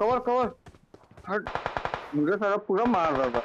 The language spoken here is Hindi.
Cover cover. हट। मुझे सारा पूरा मार रहा था।